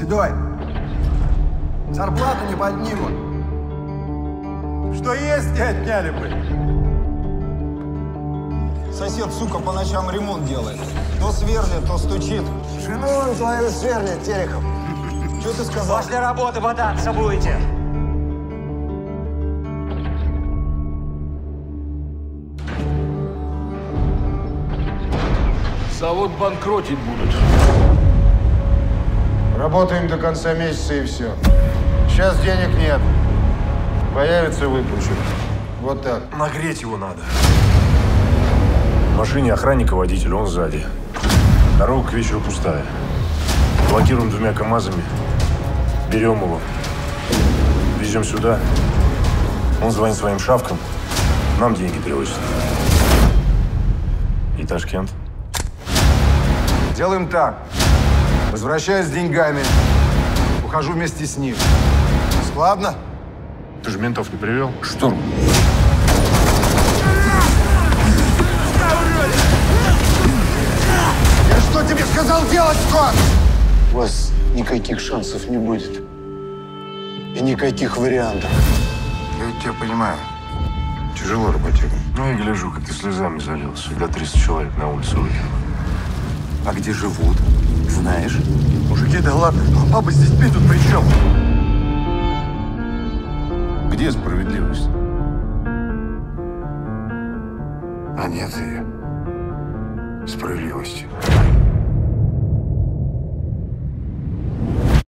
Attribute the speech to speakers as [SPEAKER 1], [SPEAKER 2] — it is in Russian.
[SPEAKER 1] Седой, зарплату не поднимут.
[SPEAKER 2] Что есть, не отняли бы.
[SPEAKER 3] Сосед, сука, по ночам ремонт делает. То сверлит, то стучит.
[SPEAKER 1] Жену он твою сверлит, Терехов.
[SPEAKER 3] Что ты сказал?
[SPEAKER 4] После работы бодаться будете.
[SPEAKER 5] Завод банкротить будут.
[SPEAKER 6] Работаем до конца месяца и все. Сейчас денег нет. Появится, выплачу. Вот так.
[SPEAKER 2] Нагреть его надо.
[SPEAKER 7] В машине охранника водитель, он сзади. Дорога к вечеру пустая. Блокируем двумя КАМАЗами. Берем его. Везем сюда. Он звонит своим шавкам. Нам деньги привозят. И Ташкент.
[SPEAKER 2] Делаем так. Возвращаюсь с деньгами. Ухожу вместе с ним. Складно?
[SPEAKER 7] Ты же ментов не привел?
[SPEAKER 5] Штурм.
[SPEAKER 2] Я что тебе сказал делать, Скотт?
[SPEAKER 6] У вас никаких шансов не будет. И никаких вариантов.
[SPEAKER 2] Я тебя понимаю. Тяжело работе.
[SPEAKER 7] Ну, я гляжу, как ты слезами залился. До 300 человек на улицу выкинул.
[SPEAKER 2] А где живут? Знаешь? Мужики, да ладно. А баба с детьми тут при чем?
[SPEAKER 7] Где справедливость?
[SPEAKER 2] А нет ее. Справедливости.